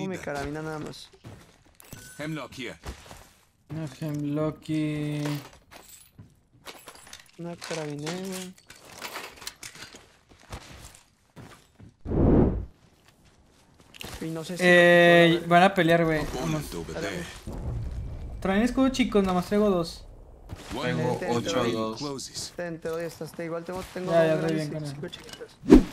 Cojo mi carabina nada más. Hemlock here. Una Hemlocky. Una carabina, güey. Y no sé si... Eh, van a pelear, güey. Traen escudo chicos, nada más traigo dos. Tengo more. Ten, 8 a ten, 2. Closes. Te, doy igual tengo, tengo Ya, ya, dos bien y.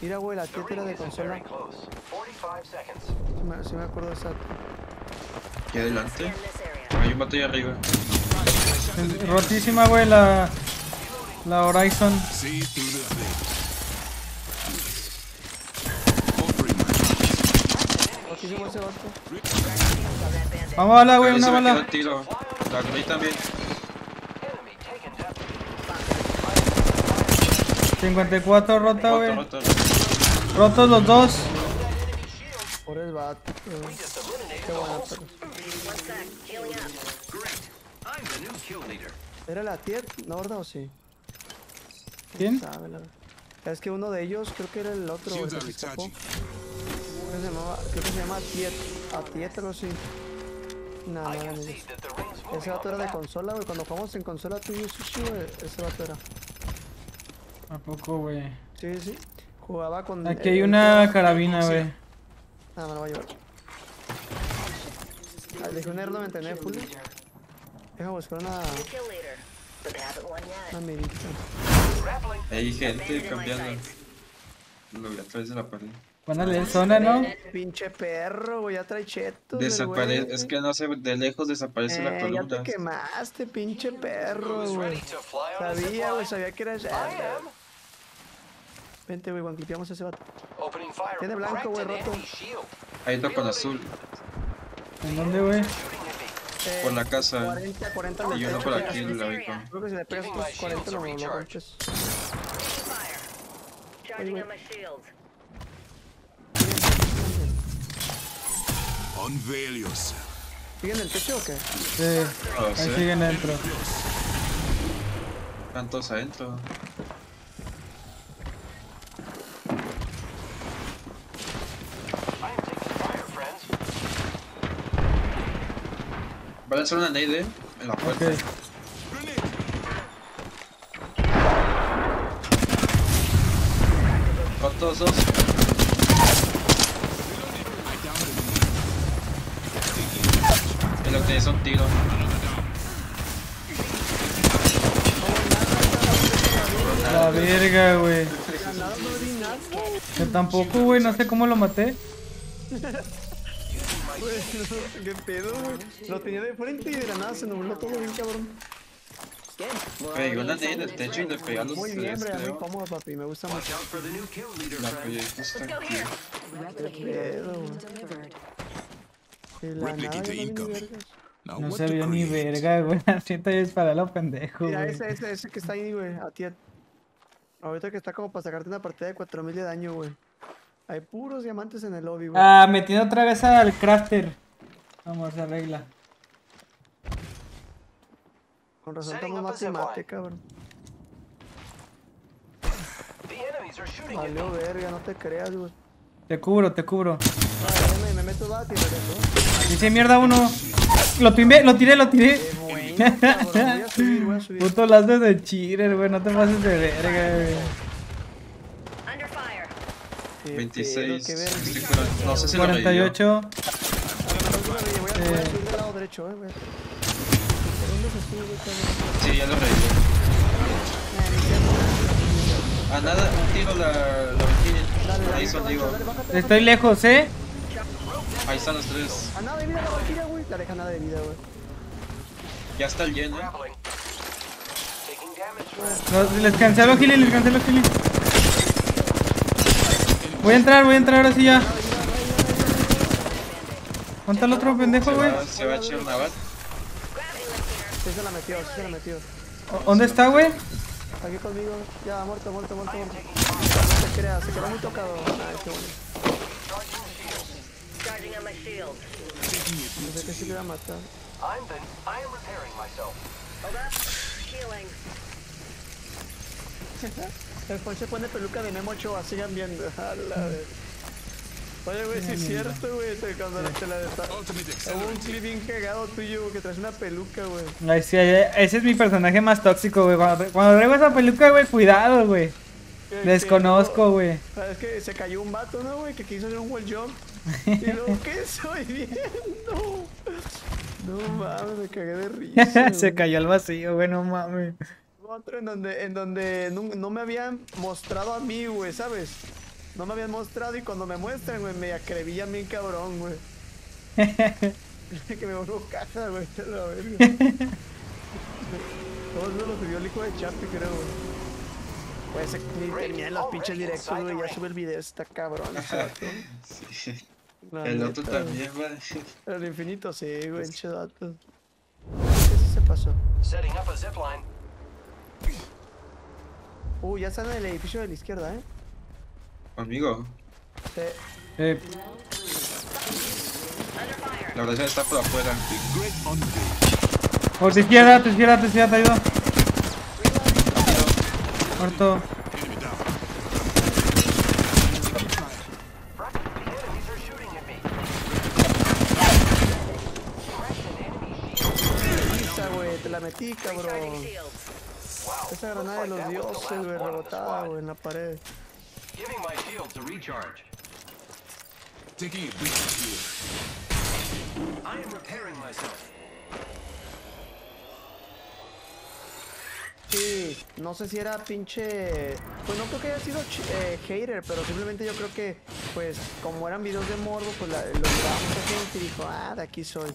Mira, güey, la tetera de consola. Sí me, sí me acuerdo de esa. Aquí adelante. Hay un batalla arriba. Rotísima, güey, la. La Horizon. Rotísimo ese vato. Vamos, bala, güey, A una se me quedó bala. tiro. La Grey también. 54 rota, güey. roto. Rotos los dos. El vato. Qué pero. ¿Era la tier? ¿No, verdad o sí? ¿Quién? Sabe, la verdad. Es que uno de ellos, creo que era el otro, que se escapó. recharging. Creo que se llamaba, creo que se llama Tiet. A Tiet algo así. No, no ellos. Ese vato era de consola, güey. Cuando jugamos en consola tú y yo, Sushi, güey, ese vato era. ¿A poco, güey? Sí, sí. Jugaba con. Aquí el- hay el una carabina, güey. Ah, me lo voy a llevar. Ah, dejé un R99 full. Deja buscar una. Una mirita. Hay gente cambiando. Lo vi a través de la pared. A leer zona, ¿no? Pinche perro, güey, ya trae chetos. Desaparece. Es que no sé, de lejos desaparece la Eh, ya columna. te quemaste, pinche perro, güey. Sabía, güey, sabía que era Shadow. Vente, güey, cuando limpiamos ese vato. Tiene blanco, güey, roto. Ahí está con azul. ¿En dónde, güey? Eh, Por la casa. 40, 40 en Y el uno por aquí la vi. Creo que si le pegas unos 40 lo, lo rompes. Charging on my shields. Unveil yourself. ¿Siguen en el techo o qué? Sí. Ahí sé. siguen dentro. Están todos adentro. Va a lanzar una nade en la puerta. Ok. Rotos dos. Y lo que es un tiro. La verga, güey. Yo tampoco, güey, no sé cómo lo maté. Güey. ¿Qué pedo, güey? Lo tenía de frente y de la nada se nubló todo bien, cabrón. Pegó una nade en el techo y le a los Muy bien, Brea, muy creo. cómodo, papi. Me gusta mucho. La pegué justo aquí. Pedo, güey. Y la nada, Replicate ya no. Now se vio ni verga, güey. Siento yo disparé a lo pendejo, Mira, güey. ese, ese, ese que está ahí, güey, a ti. Ahorita que está como para sacarte una partida de 4000 de daño, güey. Hay puros diamantes en el lobby, güey. Ah, metiendo otra vez al crafter. Vamos, se arregla. Con razón estamos y mate, cabrón. Valió verga, no te creas, güey. Te cubro, te cubro. Ah, ya me, me meto bat y regreso. Dice mierda uno. Lo tiré, lo tiré, lo tiré. Qué bueno, cabrón. Voy a subir, voy a subir. Puto lazo de cheater, güey. No te pases de verga, güey. 26. Qué verga. Estoy curando. No sé si lo revivió. 48. Voy a, voy a subir del lado derecho, eh. Sí, ya lo A nada, un tiro la, la. Ahí son, digo. Estoy lejos, eh. Ahí están los tres. A nada de vida la Valkyria, güey. La deja nada de vida, güey. Ya está el lleno. Los- les cancelo Gili, les cancelo Gili. Voy a entrar, voy a entrar ahora sí ya. ¿Dónde está el otro pendejo, Se güey? va, se va a echar una bat. Sí se la metió, sí se la metió. ¿O- ¿Dónde está, güey? Aquí conmigo. Ya, muerto, muerto, muerto, muerto. No te creas, se quedó muy tocado. Ay, qué bueno. Shields. Pensé que sí le iba a matar. Hold up. Healing. El Juan se pone peluca de Memo Ochoa, sigan viendo. A la vez. Oye, güey, sí es cierto, güey. Cuando te la Hubo un clip bien cagado tuyo, güey, que traes una peluca, güey. Ay, sí, ese es mi personaje más tóxico, güey. Cuando, cuando traigo esa peluca, güey, cuidado, güey. Que Desconozco, güey. Es que se cayó un vato, ¿no, güey? Que quiso hacer un wall jump. Y luego, ¿qué estoy viendo? No mames, me cagué de risa. Se cayó al vacío, güey, no mames. Otro en donde, en donde no, no me habían mostrado a mí, güey, ¿sabes? No me habían mostrado y cuando me muestran, güey, me acrevillan bien cabrón, güey. que me vuelvo caja, güey, la verga. Todo eso lo subió el hijo de Chapi, creo, güey. Pues se en los pinches directos, güey, ya sube el video, está cabrón. Sí. La El otro neta, también, güey. Pero el infinito, sí, güey, pinche datos. ¿Qué se pasó? Setting up a zip line. Uh, ya están en el edificio de la izquierda, ¿eh? Conmigo. Sí. Eh. La oración está por afuera. Por tu izquierda, tu izquierda, tu izquierda, te ayudo. Muerto. Te la metí, cabrón. Esa granada de los dioses, güey, rebotada, güey, en la pared. Giving my shields a recharge. Taking a break here. I am repairing myself. Sí, no sé si era pinche... Pues no creo que haya sido eh, hater, pero simplemente yo creo que, pues, como eran videos de morbo, pues la, los grababa mucha gente y dijo, ah, de aquí soy.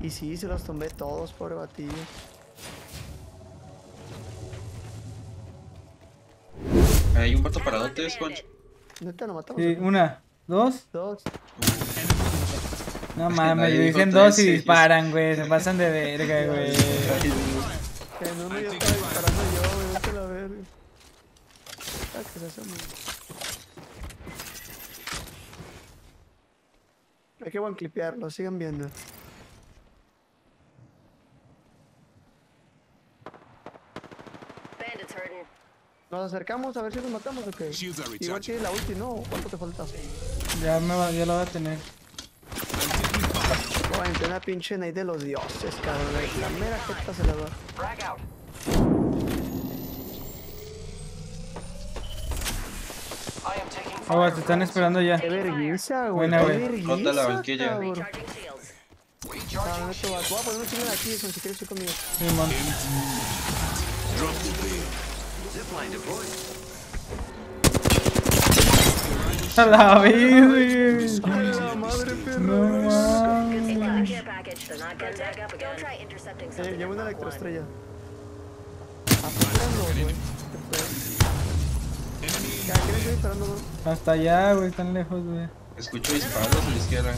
Y sí, se los tomé todos, pobre batillo. Hay un vato paradote, Sponge. Neta, lo matamos. Sí, una, dos. Dos. No mames, le dicen dos y disparan, güey. Se pasan de verga, güey. En uno yo estaba disparando yo, güey, vete a la verga. Ah, que se hace Hay que clipearlo, sigan viendo. Bandits hurting. Nos acercamos a ver si nos matamos o qué. Igual tiene la ulti, ¿no? ¿Cuánto te falta? Ya, me va, ya lo voy a tener. Bueno, una pinche nade de los dioses, cabrón. La mera jeta se la va. Frag out. I am taking fire. Agua, te están esperando ya. Qué vergüenza, güey. Buena, güey. Rota la. Ah, vas. Voy a poner un chile aquí, son si quieres ir conmigo. Simón. Drop A la vez, güey. ¡Ay, la madre, perro! No Eh, llevo una electroestrella. Hasta allá, güey. Están lejos, güey. Escucho disparos a la izquierda.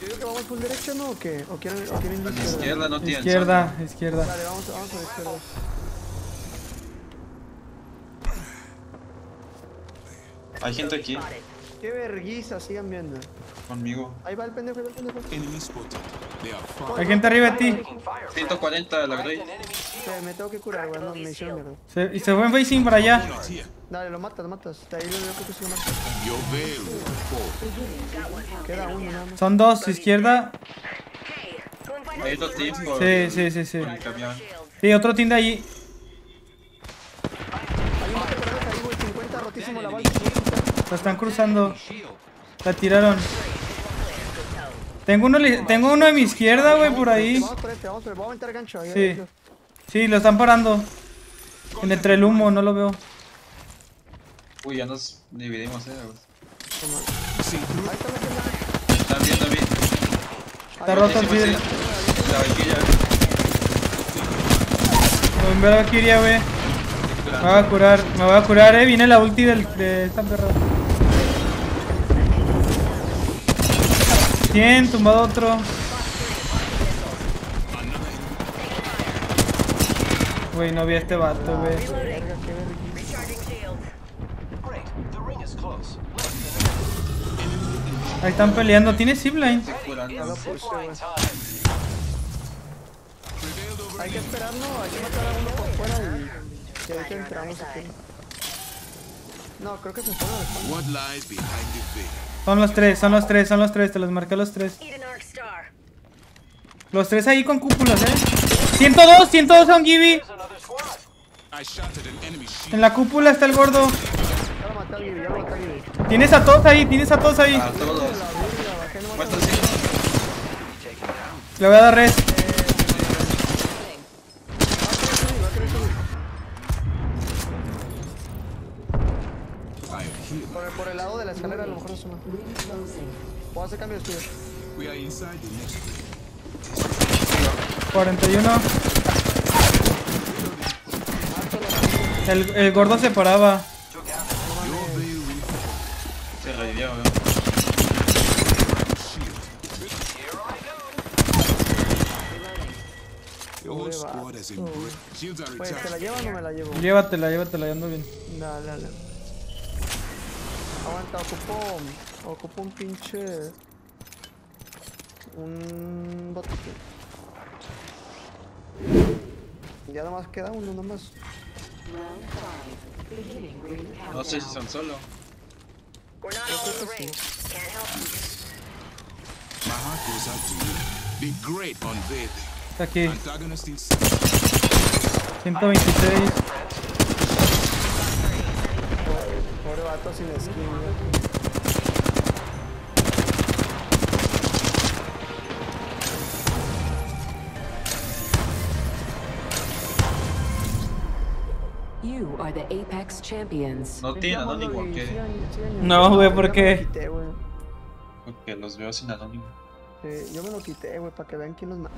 Yo digo que vamos full derecha, ¿no? ¿O qué? ¿O quieren, o quieren A la izquierda no tienen. Izquierda, izquierda. Vale, vamos, vamos a la izquierda. Hay gente aquí. Qué verguiza, sigan viendo. conmigo. Ahí va el pendejo, ahí va el pendejo. Hay gente arriba de ti. Taking fire. 140 la Grey. Me tengo que curar, güey, no me hicieron mierda. Se- y se fue en facing para allá. Dale, lo matas, lo matas. De ahí lo yo creo que sí lo matas. Will fall. Queda uno nada más. Son dos, izquierda. Hay otro team por Sí, sí, sí, sí. el camión. shields. Sí, otro team de allí. Hay un ahí, güey, 50, rotísimo la bala. La están cruzando. La tiraron. Tengo uno, tengo uno a mi izquierda, güey, por ahí. Vamos por vamos por. Voy a aventar gancho ahí. Sí. Sí, lo están parando. En entre el humo, no lo veo. Uy, ya nos dividimos, eh. Gente. Están viendo a mí. Está roto el Sí, sí, vidrio. sí. La Valkyria. Me voy a Valkyria, güey. Me voy a curar, me voy a curar, eh. Viene la ulti del, de esta perra. 100, tumbado otro. Güey, no vi a este vato, güey. Ahí están peleando. ¿Tiene zipline? Hay que esperar, ¿no? Hay que matar a uno por fuera y... Y ahorita entramos aquí. No, creo que se fueron a la espalda. What lies behind the veil? Son los tres, son los tres, son los tres. Te los marqué los tres. Los tres ahí con cúpulas, eh. 102, 102 son Gibby. There's another squad. I shot at an enemy shield. En la cúpula está el gordo. A Gibby, a Gibby. Tienes a todos ahí, tienes a todos ahí. A a-. Le voy a dar res. Va a querer subir, va a querer subir. I am here. Por el, lado de la escalera a lo mejor se suma. Puedo hacer cambio de estudio. We are inside the next ring. 41. El, el gordo se paraba. Se. Shields are Pues, ¿te la llevan o me la llevo? Llévatela, llévatela, ya ando bien. Dale, dale. Aguanta, ocupó. Ocupó un pinche. Un botiquín. Ya nomás queda uno nomás. No sé si son solo. Está aquí. 126. Vato sin skin, güey. You are the Apex champions. No tiene anónimo, ¿qué? No, güey, ¿por qué? Porque los veo sin anónimo. Sí, yo me lo quité, güey, para que vean quién los mata.